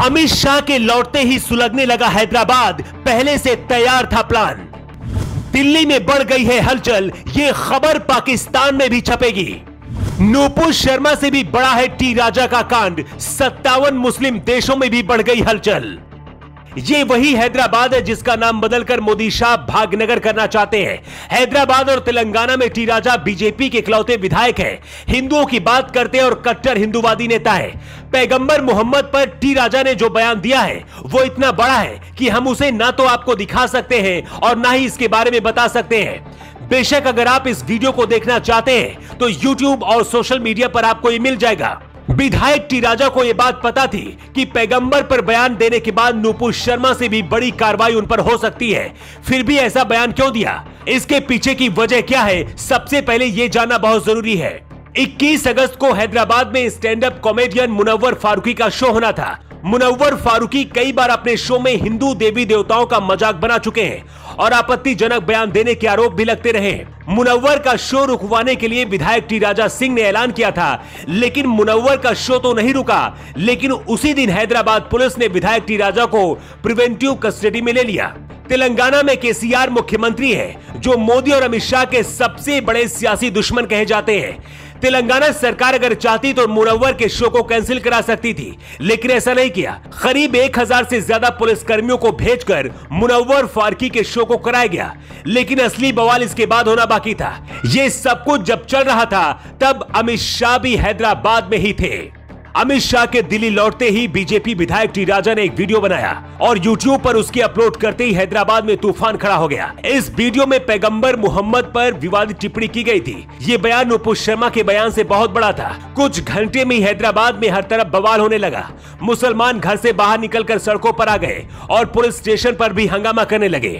अमित शाह के लौटते ही सुलगने लगा हैदराबाद। पहले से तैयार था प्लान। दिल्ली में बढ़ गई है हलचल। ये खबर पाकिस्तान में भी छपेगी। नूपुर शर्मा से भी बड़ा है टी राजा का कांड। सत्तावन मुस्लिम देशों में भी बढ़ गई हलचल। ये वही हैदराबाद है जिसका नाम बदलकर मोदी शाह भागनगर करना चाहते हैं। हैदराबाद और तेलंगाना में टी राजा बीजेपी के इकलौते विधायक हैं। हिंदुओं की बात करते हैं और कट्टर हिंदुवादी नेता है। पैगंबर मोहम्मद पर टी राजा ने जो बयान दिया है, वो इतना बड़ा है कि हम उसे ना तो आपको दिखा सकते हैं और ना ही इसके बारे में बता सकते हैं। बेशक अगर आप इस वीडियो को देखना चाहते हैं तो YouTube और सोशल मीडिया पर आपको ये मिल जाएगा। विधायक टी राजा को यह बात पता थी कि पैगंबर पर बयान देने के बाद नूपुर शर्मा से भी बड़ी कार्रवाई उन पर हो सकती है। फिर भी ऐसा बयान क्यों दिया? इसके पीछे की वजह क्या है? सबसे पहले ये जानना बहुत ज़रूरी है। 21 अगस्त को हैदराबाद में stand up comedian Munawar Faruqui का शो होना था। मुनव्वर फारूकी कई बार अपने शो में हिंदू देवी देवताओं का मज़ाक बना चुके हैं और आपत्तिजनक बयान देने के आरोप भी लगते रहे मुनव्वर का शो रुकवाने के लिए विधायक टी राजा सिंह ने ऐलान किया था, लेकिन मुनव्वर का शो तो नहीं रुका, लेकिन उसी दिन हैदराबाद पुलिस ने विधायक टी राजा को प्रिवेंटिव कस्टडी में ले लिया। तेलंगाना में केसीआर मुख्यमंत्री है, जो मोदी और अमित शाह के सबसे बड़े सियासी दुश्मन कहे जाते हैं। तेलंगाना सरकार अगर चाहती तो मुनव्वर के शो को कैंसिल करा सकती थी, लेकिन ऐसा नहीं किया। करीब एक हज़ार ऐसी ज़्यादा पुलिस कर्मियों को भेज कर मुनव्वर फारकी के शो को कराया गया। लेकिन असली बवाल इसके बाद होना बाकी था। ये सब कुछ जब चल रहा था, तब अमित शाह भी हैदराबाद में ही थे। अमित शाह के दिल्ली लौटते ही बीजेपी विधायक टी राजा ने एक वीडियो बनाया और यूट्यूब पर उसकी अपलोड करते ही हैदराबाद में तूफ़ान खड़ा हो गया। इस वीडियो में पैगंबर मोहम्मद पर विवादित टिप्पणी की गई थी। ये बयान नुपुर शर्मा के बयान से बहुत बड़ा था। कुछ घंटे में हैदराबाद में हर तरफ़ बवाल होने लगा। मुसलमान घर से बाहर निकलकर सड़कों पर आ गए और पुलिस स्टेशन पर भी हंगामा करने लगे।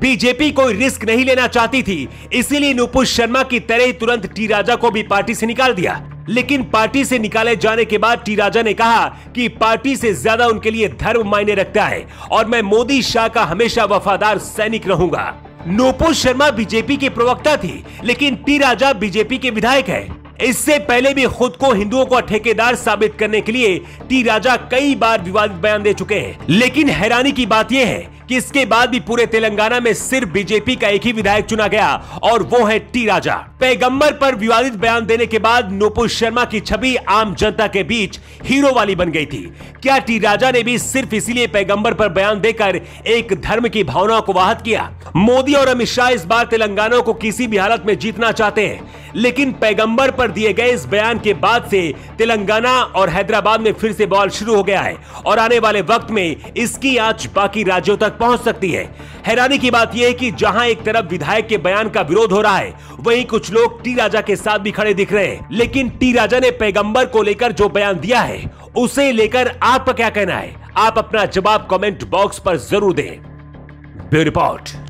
बीजेपी कोई रिस्क नहीं लेना चाहती थी। इसीलिए नुपुर शर्मा की तरह तुरंत टी राजा को भी पार्टी से निकाल दिया। लेकिन पार्टी से निकाले जाने के बाद टी राजा ने कहा कि पार्टी से ज़्यादा उनके लिए धर्म मायने रखता है और मैं मोदी शाह का हमेशा वफादार सैनिक रहूँगा। नोपुर शर्मा बीजेपी के प्रवक्ता थी, लेकिन टी राजा बीजेपी के विधायक है। इससे पहले भी खुद को हिंदुओं का ठेकेदार साबित करने के लिए टी राजा कई बार विवादित बयान दे चुके हैं। लेकिन हैरानी की बात यह है कि इसके बाद भी पूरे तेलंगाना में सिर्फ़ बीजेपी का एक ही विधायक चुना गया और वो है टी राजा। पैगंबर पर विवादित बयान देने के बाद नुपुर शर्मा की छवि आम जनता के बीच हीरो वाली बन गई थी। क्या टी राजा ने भी सिर्फ़ इसीलिए पैगंबर पर बयान देकर एक धर्म की भावना को वाहत किया? मोदी और अमित शाह इस बार तेलंगाना को किसी भी हालत में जीतना चाहते हैं। लेकिन पैगंबर पर दिए गए इस बयान के बाद से तेलंगाना और हैदराबाद में फिर से बॉल शुरू हो गया है और आने वाले वक्त में इसकी आँच बाकी राज्यों तक पहुँच सकती है। हैरानी की बात यह है कि जहाँ एक तरफ़ विधायक के बयान का विरोध हो रहा है, वहीं कुछ लोग टी राजा के साथ भी खड़े दिख रहे हैं। लेकिन टी राजा ने पैगंबर को लेकर जो बयान दिया है, उसे लेकर आपका क्या कहना है? आप अपना जवाब कमेंट बॉक्स पर ज़रूर दें। Bureau report.